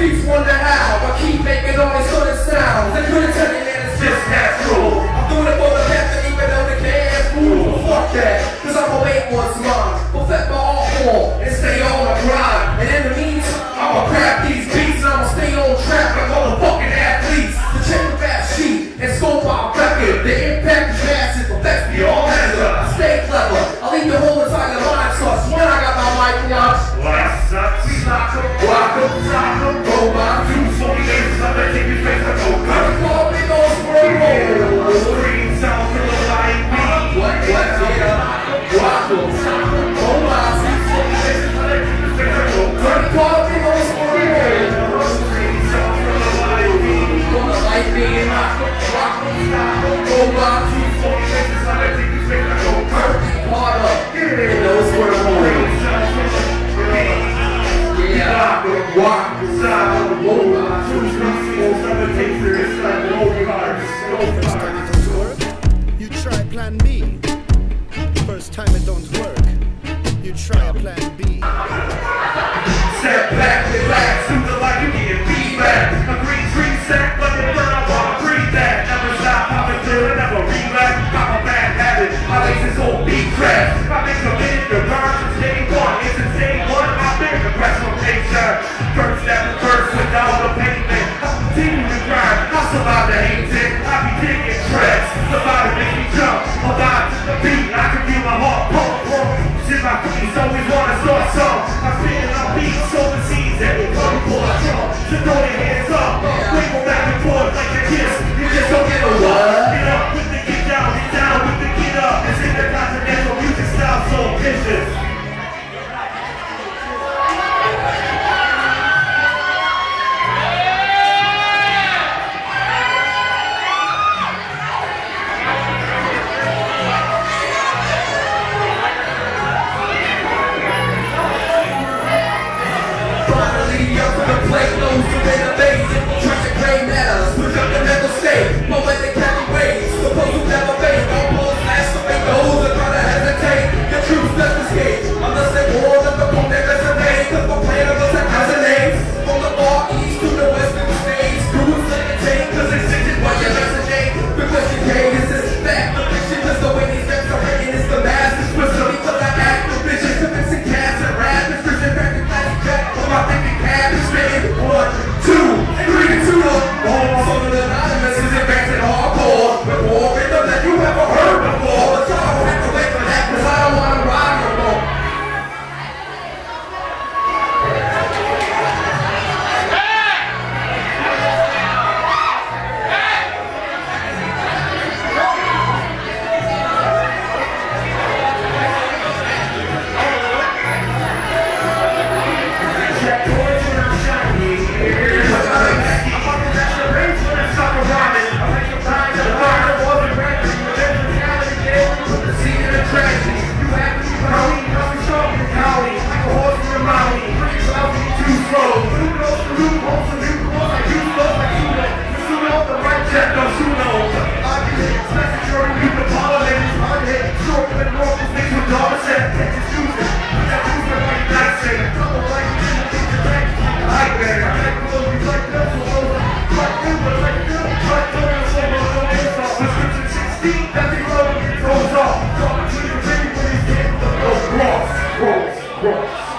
speaks one day You try plan B. First time it don't work, you try plan B. Step back, relax, do the like you You have to be brownie, I'm sharp and. Like a horse in a molly, brings out me too slow. Who knows the loopholes? Cross.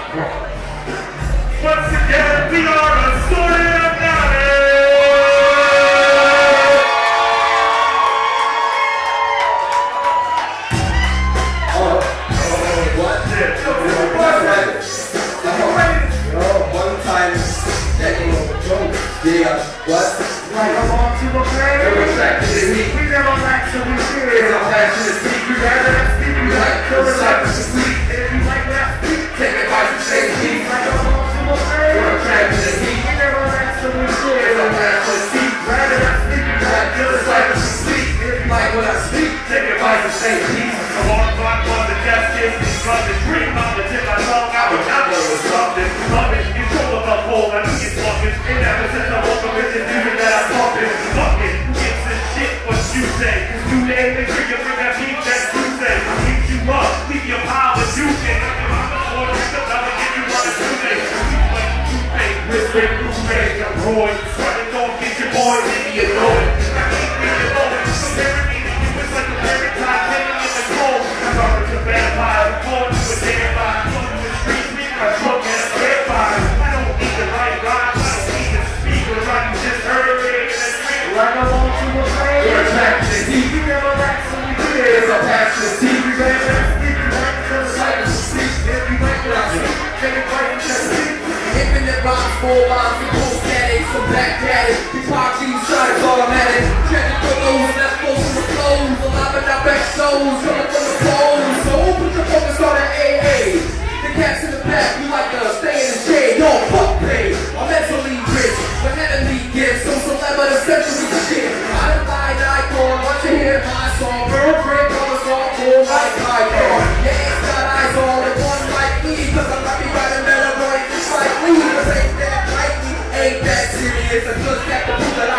Listen, you make a roy. Try to go get your boy, leave me alone. Four wives and cool static, some black daddy. These pops you shot is automatic. Checking the lows, that's most of the clothes. A lot of our best souls, coming from the poles. So put your focus on the AA. The cats in the back, we like to stay in the shade. Don't Thank you.